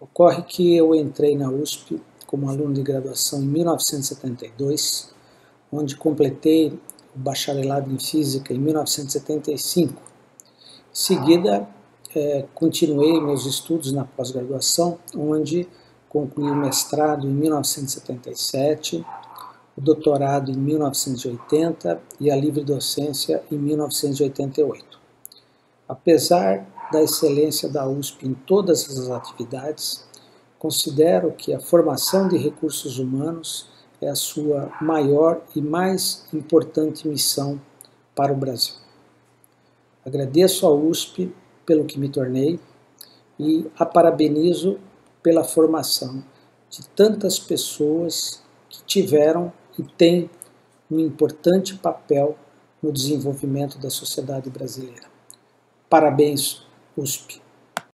Ocorre que eu entrei na USP como aluno de graduação em 1972, onde completei o bacharelado em Física em 1975. Em seguida, é, continuei meus estudos na pós-graduação, onde concluí o mestrado em 1977, o doutorado em 1980 e a livre docência em 1988. Apesar da excelência da USP em todas as atividades, considero que a formação de recursos humanos é a sua maior e mais importante missão para o Brasil. Agradeço à USP pelo que me tornei e a parabenizo pela formação de tantas pessoas que tiveram e têm um importante papel no desenvolvimento da sociedade brasileira. Parabéns, USP.